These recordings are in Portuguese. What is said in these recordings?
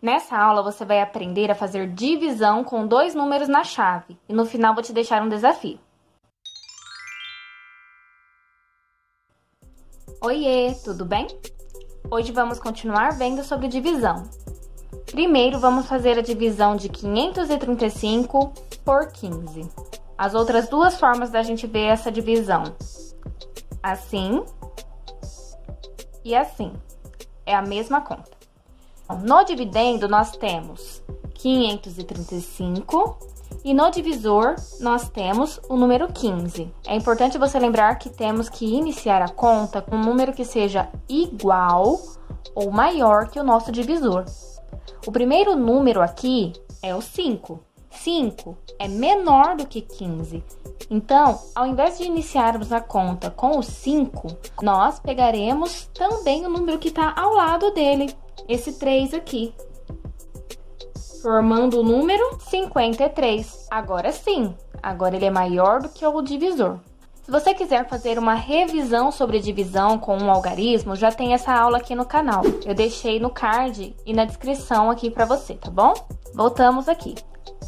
Nessa aula, você vai aprender a fazer divisão com dois números na chave e no final vou te deixar um desafio. Oiê, tudo bem? Hoje vamos continuar vendo sobre divisão. Primeiro, vamos fazer a divisão de 535 por 15. As outras duas formas da gente ver essa divisão, assim e assim, é a mesma conta. No dividendo, nós temos 535 e no divisor nós temos o número 15. É importante você lembrar que temos que iniciar a conta com um número que seja igual ou maior que o nosso divisor. O primeiro número aqui é o 5. 5 é menor do que 15. Então, ao invés de iniciarmos a conta com o 5, nós pegaremos também o número que está ao lado dele, esse 3 aqui. Formando o número 53. Agora sim, agora ele é maior do que o divisor. Se você quiser fazer uma revisão sobre divisão com um algarismo, já tem essa aula aqui no canal. Eu deixei no card e na descrição aqui para você, tá bom? Voltamos aqui.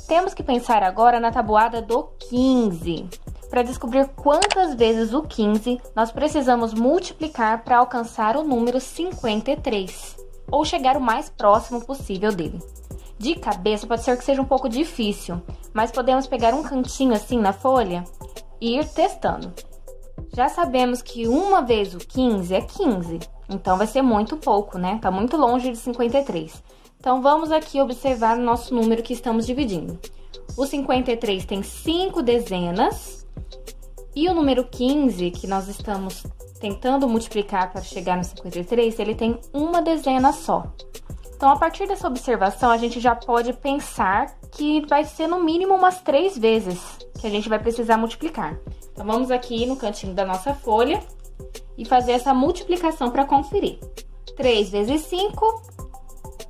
Temos que pensar agora na tabuada do 15. Para descobrir quantas vezes o 15 nós precisamos multiplicar para alcançar o número 53 ou chegar o mais próximo possível dele. De cabeça pode ser que seja um pouco difícil, mas podemos pegar um cantinho assim na folha e ir testando. Já sabemos que uma vez o 15 é 15, então vai ser muito pouco, né? Tá muito longe de 53. Então, vamos aqui observar o nosso número que estamos dividindo. O 53 tem 5 dezenas e o número 15, que nós estamos tentando multiplicar para chegar no 53, ele tem uma dezena só. Então, a partir dessa observação, a gente já pode pensar que vai ser no mínimo umas três vezes que a gente vai precisar multiplicar. Então, vamos aqui no cantinho da nossa folha e fazer essa multiplicação para conferir. 3 vezes 5,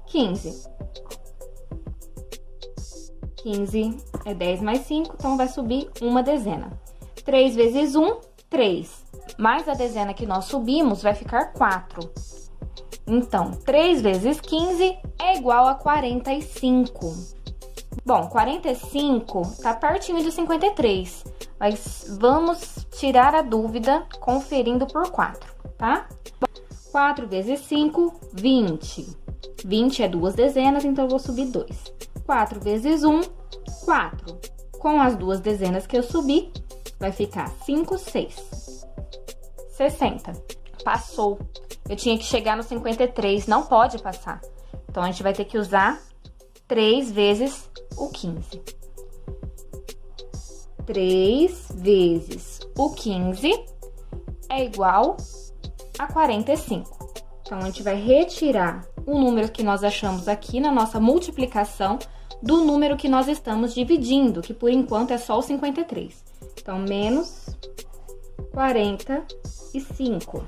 15. 15 é 10 mais 5, então vai subir uma dezena. 3 vezes 1, 3 mais a dezena que nós subimos vai ficar 4. Então, 3 vezes 15 é igual a 45. Bom, 45 tá pertinho de 53, mas vamos tirar a dúvida conferindo por 4, tá? 4 vezes 5, 20. 20 é duas dezenas, então eu vou subir 2. 4 vezes 1, 4. Com as duas dezenas que eu subi, vai ficar 5, 6. 60. Passou. Eu tinha que chegar no 53, não pode passar. Então, a gente vai ter que usar 3 vezes o 15. 3 vezes o 15 é igual a 45. Então, a gente vai retirar o número que nós achamos aqui na nossa multiplicação do número que nós estamos dividindo, que por enquanto é só o 53. Então, menos 45.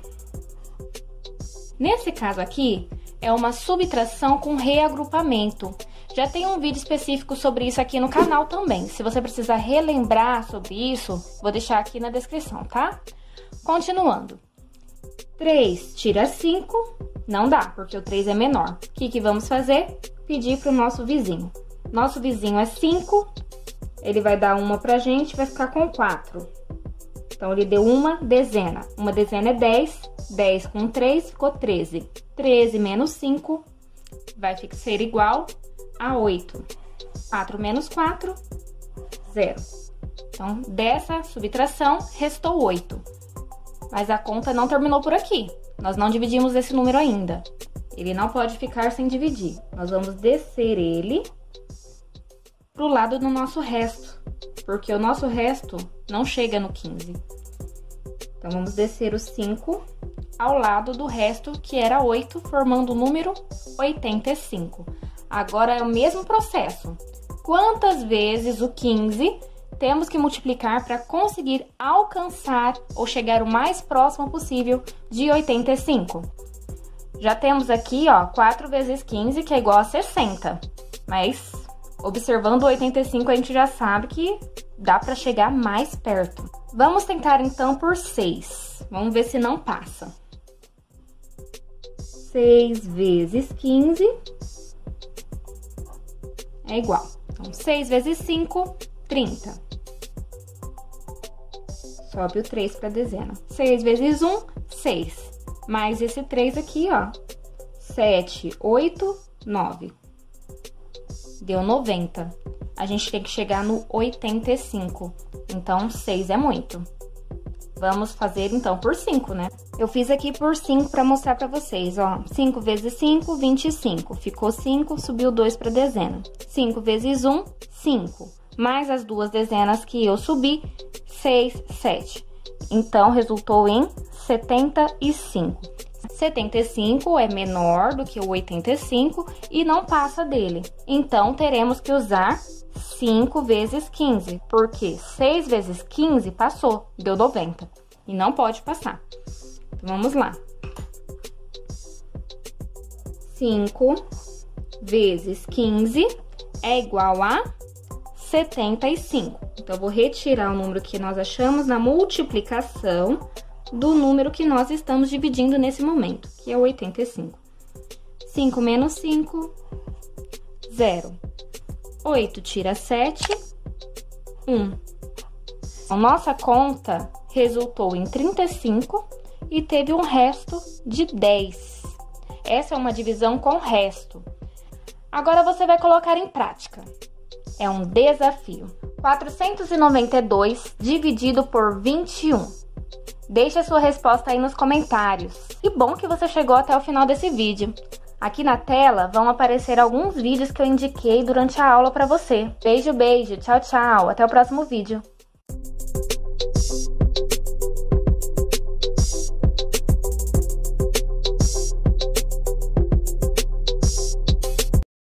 Nesse caso aqui, é uma subtração com reagrupamento. Já tem um vídeo específico sobre isso aqui no canal também. Se você precisar relembrar sobre isso, vou deixar aqui na descrição, tá? Continuando. 3 tira 5, não dá, porque o 3 é menor. O que, que vamos fazer? Pedir para o nosso vizinho. Nosso vizinho é 5, ele vai dar uma pra gente, vai ficar com 4. Então, ele deu uma dezena. Uma dezena é 10. 10 com 3 ficou 13. 13 menos 5 vai ser igual a 8. 4 menos 4, 0. Então, dessa subtração, restou 8. Mas a conta não terminou por aqui. Nós não dividimos esse número ainda. Ele não pode ficar sem dividir. Nós vamos descer ele pro lado do nosso resto, porque o nosso resto não chega no 15. Então, vamos descer o 5 ao lado do resto, que era 8, formando o número 85. Agora, é o mesmo processo. Quantas vezes o 15 temos que multiplicar para conseguir alcançar ou chegar o mais próximo possível de 85? Já temos aqui, ó, 4 vezes 15, que é igual a 60. Mas, observando o 85, a gente já sabe que dá para chegar mais perto. Vamos tentar então por 6. Vamos ver se não passa. 6 vezes 15 é igual. Então, 6 vezes 5, 30. Sobe o 3 para a dezena. 6 vezes 1, 6. Mais esse 3 aqui, ó. 7, 8, 9. Deu 90. A gente tem que chegar no 85. Então, 6 é muito. Vamos fazer, então, por 5, né? Eu fiz aqui por 5 para mostrar para vocês, ó. 5 vezes 5, 25. Ficou 5, subiu 2 para dezena. 5 vezes 1, 5. Mais as duas dezenas que eu subi, 6, 7. Então, resultou em 75. 75 é menor do que o 85 e não passa dele. Então, teremos que usar 5 vezes 15, porque 6 vezes 15 passou, deu 90. E não pode passar. Vamos lá. 5 vezes 15 é igual a 75. Então, eu vou retirar o número que nós achamos na multiplicação do número que nós estamos dividindo nesse momento, que é 85. 5 menos 5, 0. 8 tira 7, 1. A nossa conta resultou em 35 e teve um resto de 10. Essa é uma divisão com resto. Agora você vai colocar em prática. É um desafio. 492 dividido por 21. Deixe a sua resposta aí nos comentários. E bom que você chegou até o final desse vídeo. Aqui na tela vão aparecer alguns vídeos que eu indiquei durante a aula para você. Beijo, beijo, tchau, tchau. Até o próximo vídeo.